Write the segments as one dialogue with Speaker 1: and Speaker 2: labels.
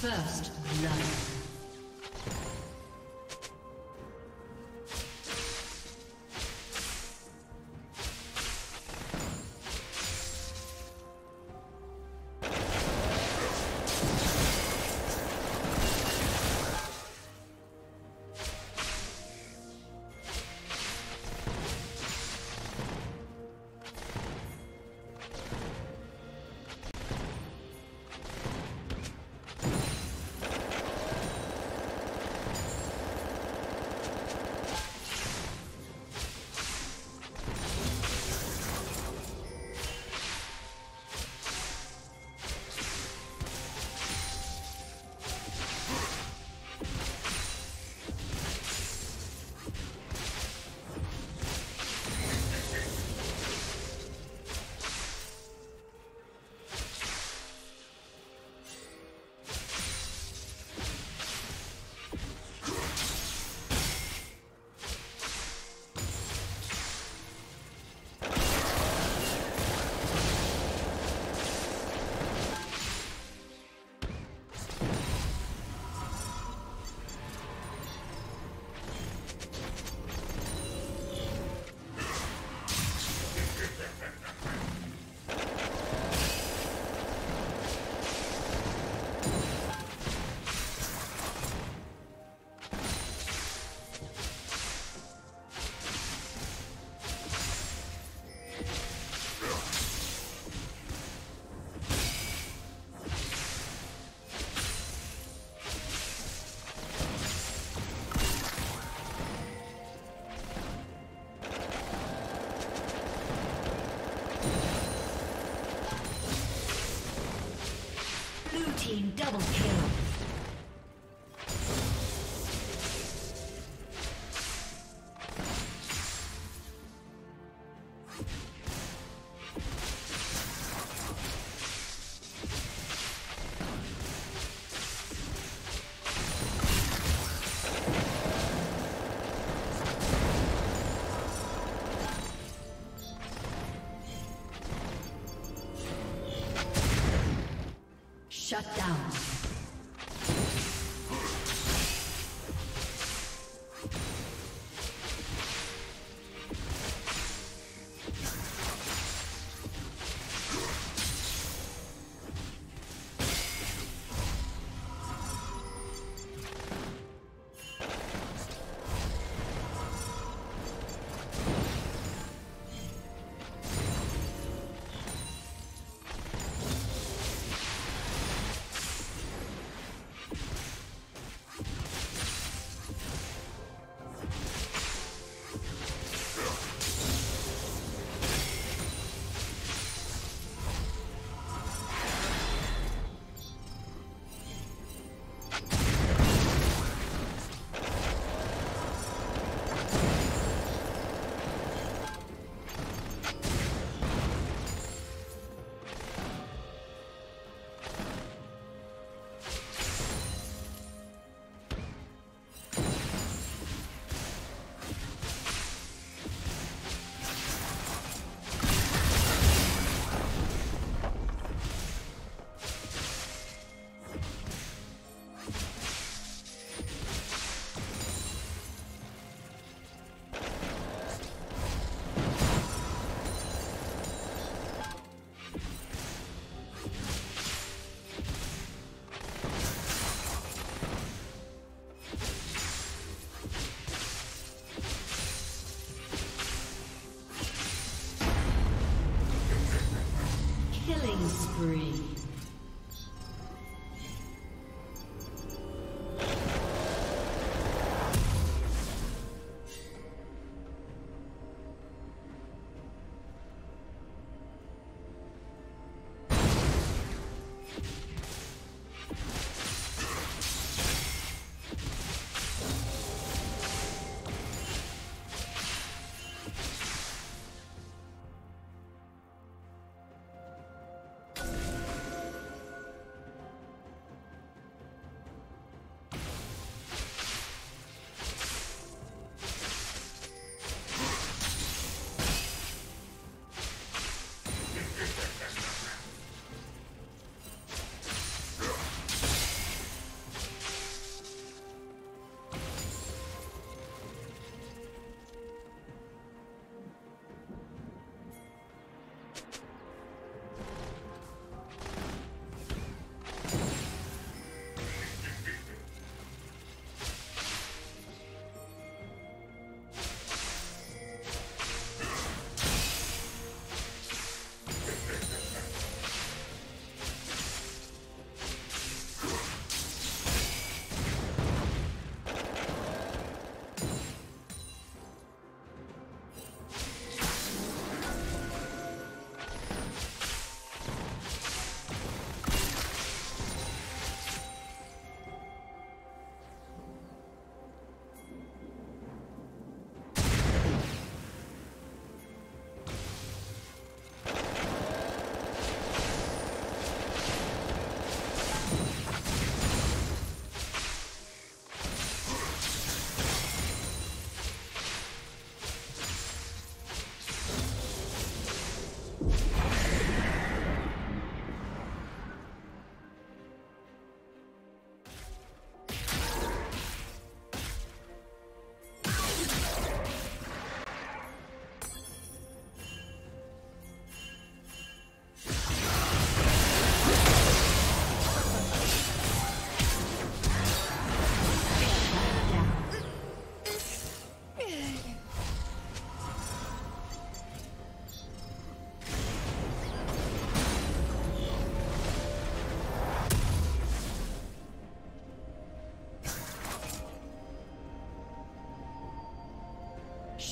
Speaker 1: First blood. Team double kill.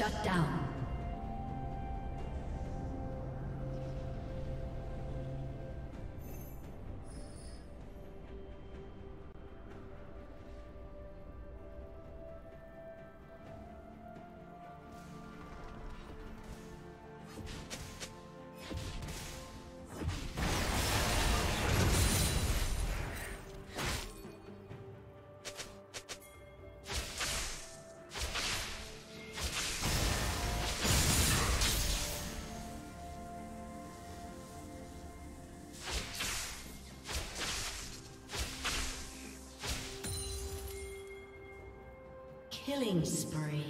Speaker 1: Shut down. Killing spree.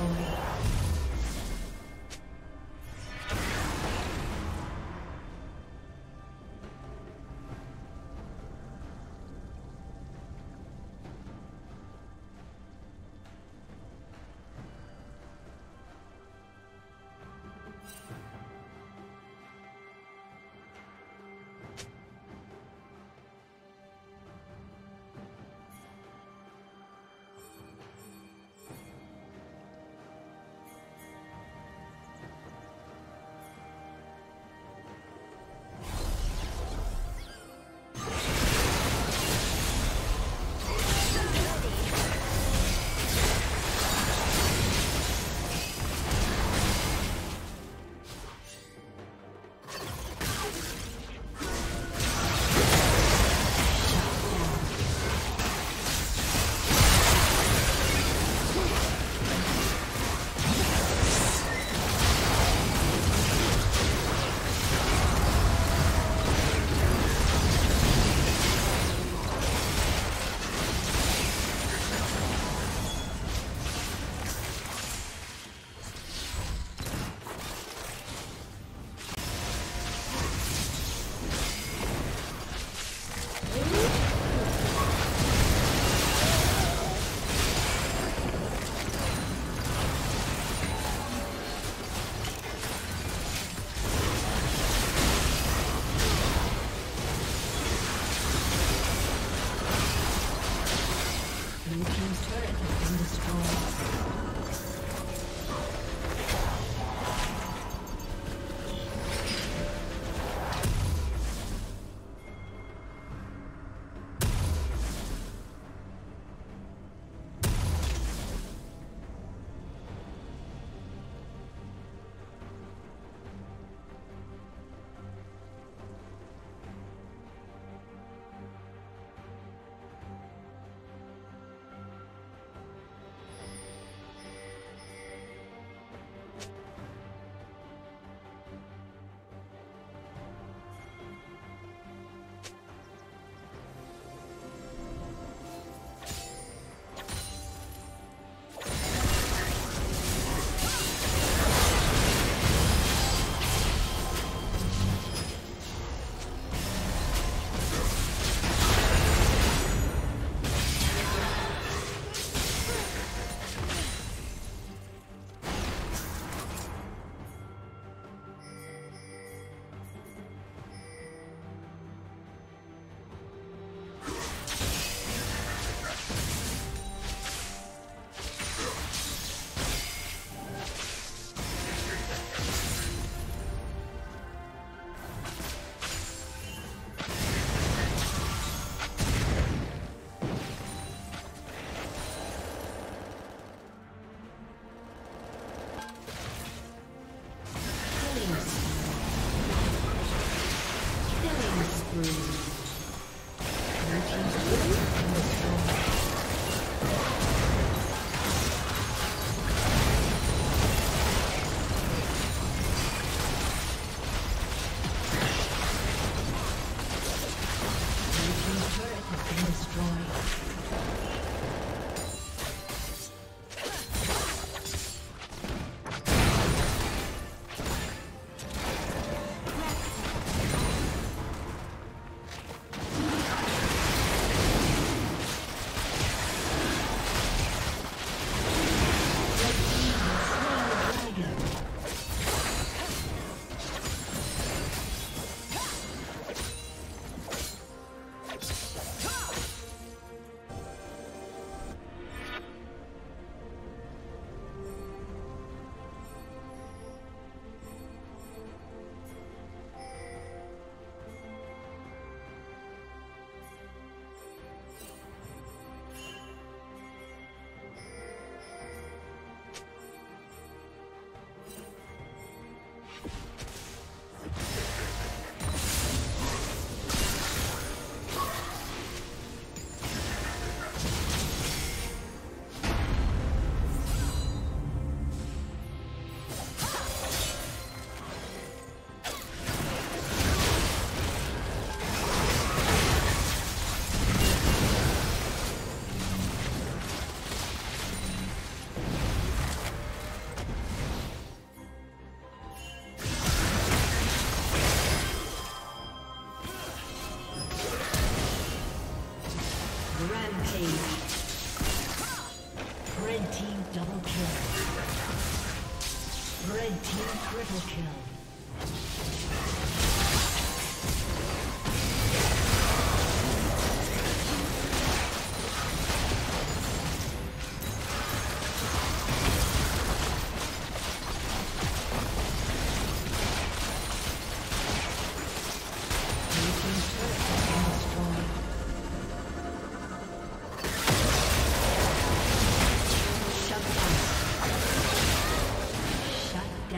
Speaker 2: joy.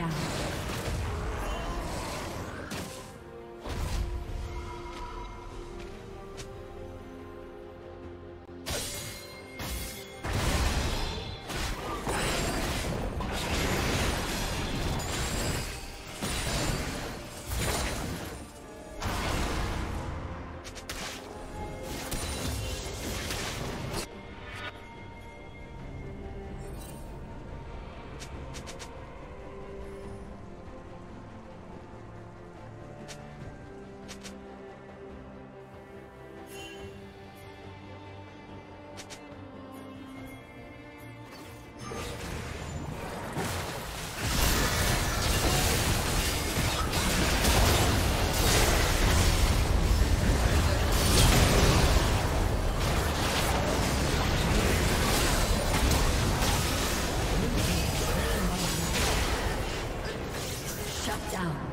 Speaker 2: down.
Speaker 1: Shut down.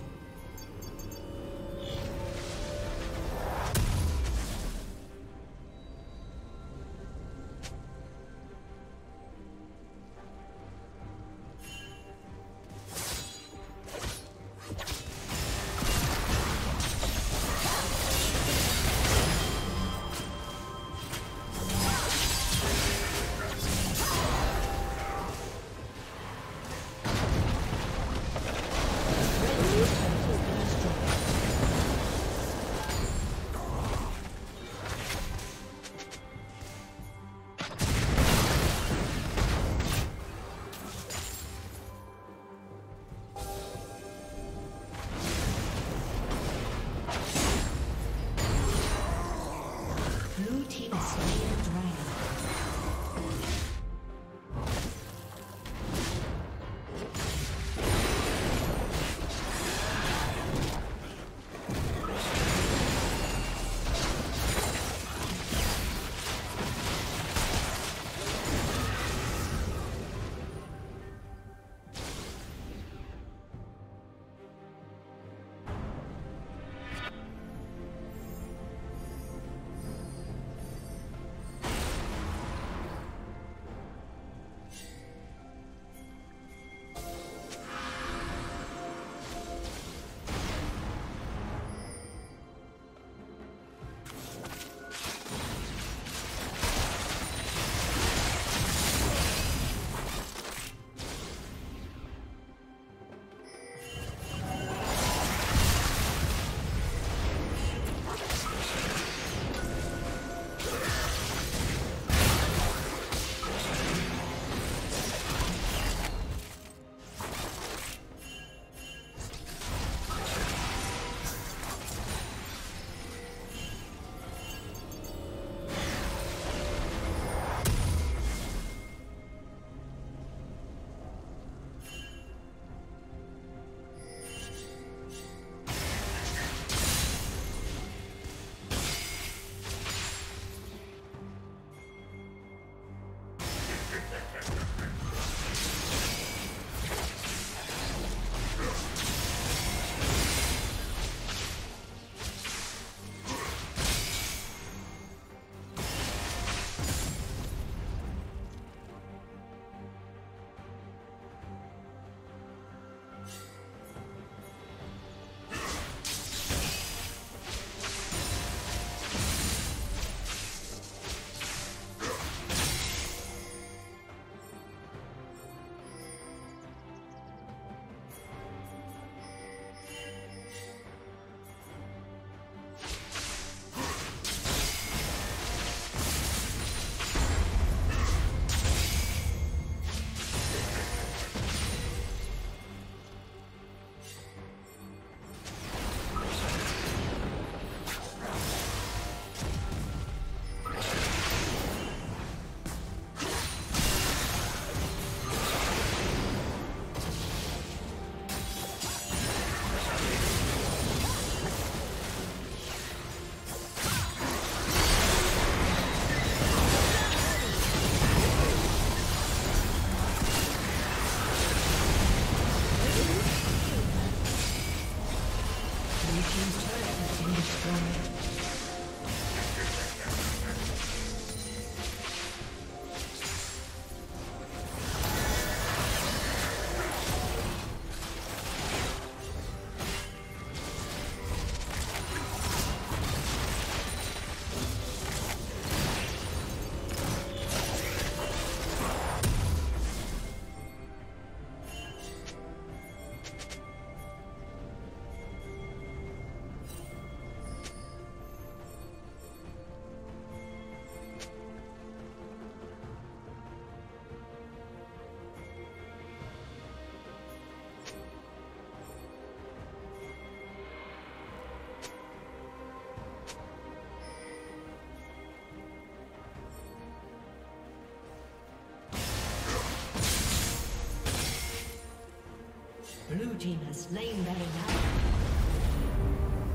Speaker 1: Blue team has slain Baron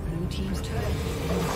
Speaker 1: Blue team's turret. has